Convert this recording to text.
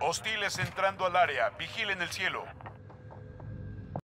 Hostiles entrando al área. Vigilen el cielo.